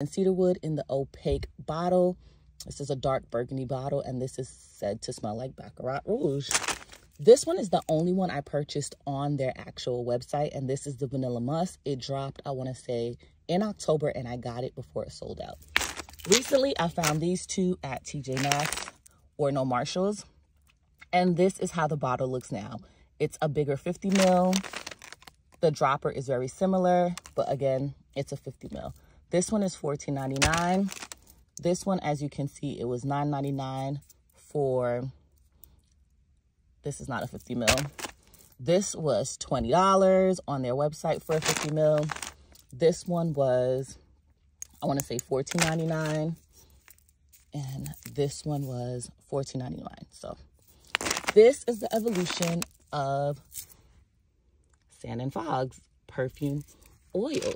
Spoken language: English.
and cedarwood in the opaque bottle. This is a dark burgundy bottle, and this is said to smell like Baccarat Rouge. This one is the only one I purchased on their actual website, and this is the Vanilla Musk. It dropped, I want to say, in October, and I got it before it sold out. Recently, I found these two at TJ Maxx or no Marshalls, and this is how the bottle looks now. It's a bigger 50 mil. The dropper is very similar, but again, it's a 50 mil. This one is $14.99. This one, as you can see, it was $9.99 for, this is not a 50 mil. This was $20 on their website for a 50 mil. This one was, I want to say $14.99. And this one was $14.99. So this is the evolution of Sand and Fog's perfume oil.